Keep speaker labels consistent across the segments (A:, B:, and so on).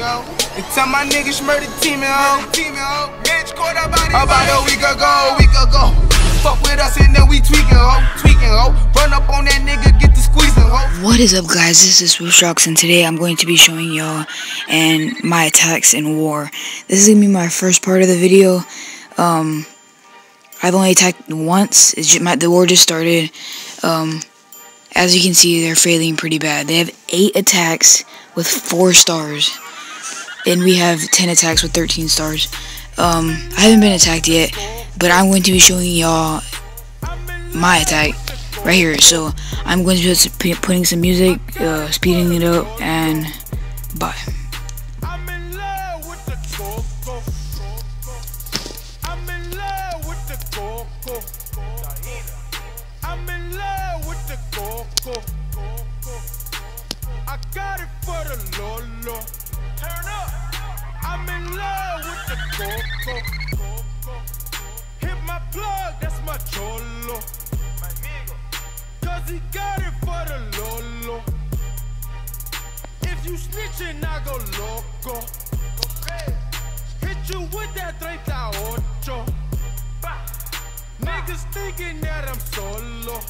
A: yo. And tell my niggas murder team, yo. Team, yo. Bitch, caught up about a week ago, week ago. Fuck with us and then we tweaking, ho. Tweaking, ho. Run up on that nigga, get the squeezing, ho.
B: What is up, guys? This is Swooshrocks, and today I'm going to be showing y'all and my attacks in war. This is gonna be my first part of the video. Um, I've only attacked once. It's just, my, the war just started. Um, as you can see, they're failing pretty bad. They have eight attacks with four stars, and we have ten attacks with 13 stars. Um, I haven't been attacked yet, but I'm going to be showing y'all my attack right here. So I'm going to be putting some music, uh, speeding it up, and bye.
C: I got it for the. Coco. Hit my plug, that's my cholo. Cause he got it for the lolo. If you snitching, I go loco. Hit you with that 38. Niggas thinking that I'm solo.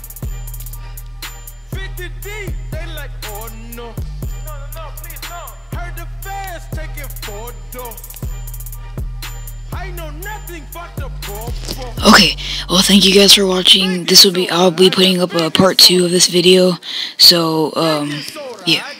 C: 50 deep, they like, oh no. No, no, no, please no. Heard the fans taking photos.
B: Okay, well thank you guys for watching. This will be I'll be putting up a part two of this video. So um yeah.